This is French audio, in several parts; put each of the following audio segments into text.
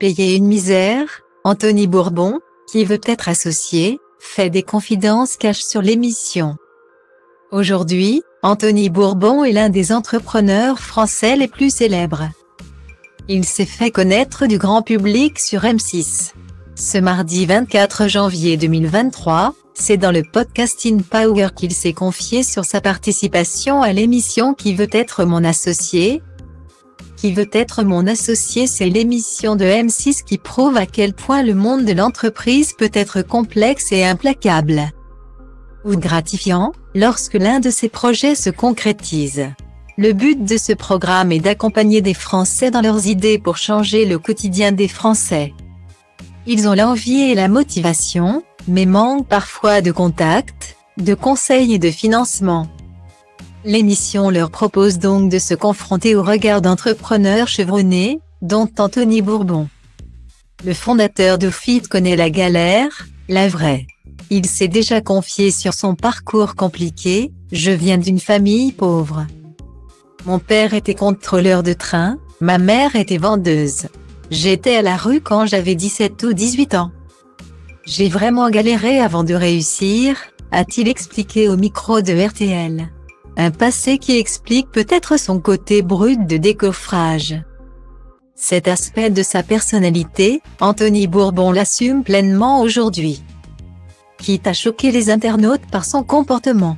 Payer une misère, Anthony Bourbon, qui veut être associé, fait des confidences cash sur l'émission. Aujourd'hui, Anthony Bourbon est l'un des entrepreneurs français les plus célèbres. Il s'est fait connaître du grand public sur M6. Ce mardi 24 janvier 2023, c'est dans le podcasting Power qu'il s'est confié sur sa participation à l'émission Qui veut être mon associé, qui veut être mon associé C'est l'émission de M6 qui prouve à quel point le monde de l'entreprise peut être complexe et implacable. Ou gratifiant, lorsque l'un de ces projets se concrétise. Le but de ce programme est d'accompagner des Français dans leurs idées pour changer le quotidien des Français. Ils ont l'envie et la motivation, mais manquent parfois de contacts, de conseils et de financement. L'émission leur propose donc de se confronter au regard d'entrepreneurs chevronnés, dont Anthony Bourbon. Le fondateur de FIT connaît la galère, la vraie. Il s'est déjà confié sur son parcours compliqué, je viens d'une famille pauvre. Mon père était contrôleur de train, ma mère était vendeuse. J'étais à la rue quand j'avais 17 ou 18 ans. J'ai vraiment galéré avant de réussir, a-t-il expliqué au micro de RTL. Un passé qui explique peut-être son côté brut de décoffrage. Cet aspect de sa personnalité, Anthony Bourbon l'assume pleinement aujourd'hui. Quitte à choquer les internautes par son comportement.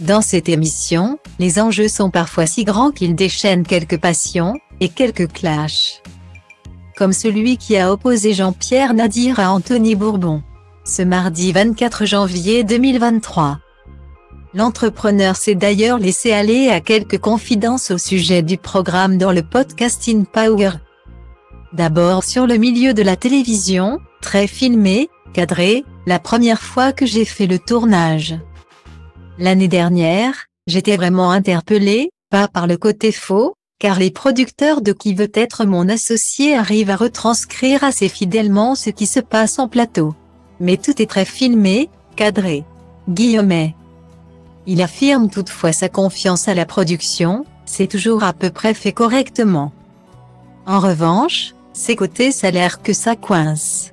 Dans cette émission, les enjeux sont parfois si grands qu'ils déchaînent quelques passions, et quelques clashs. Comme celui qui a opposé Jean-Pierre Nadir à Anthony Bourbon. Ce mardi 24 janvier 2023. L'entrepreneur s'est d'ailleurs laissé aller à quelques confidences au sujet du programme dans le podcasting Power. D'abord sur le milieu de la télévision, très filmé, cadré, la première fois que j'ai fait le tournage. L'année dernière, j'étais vraiment interpellé, pas par le côté faux, car les producteurs de Qui veut être mon associé arrivent à retranscrire assez fidèlement ce qui se passe en plateau. Mais tout est très filmé, cadré. Guillaumet. Il affirme toutefois sa confiance à la production, c'est toujours à peu près fait correctement. En revanche, c'est côté salaire que ça coince.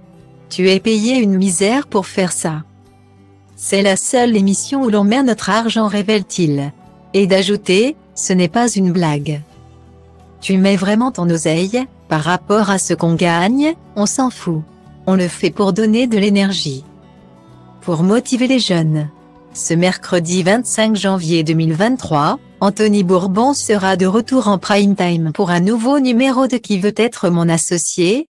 Tu es payé une misère pour faire ça. C'est la seule émission où l'on met notre argent, révèle-t-il. Et d'ajouter, ce n'est pas une blague. Tu mets vraiment ton oseille, par rapport à ce qu'on gagne, on s'en fout. On le fait pour donner de l'énergie. Pour motiver les jeunes. Ce mercredi 25 janvier 2023, Anthony Bourbon sera de retour en prime time pour un nouveau numéro de Qui veut être mon associé,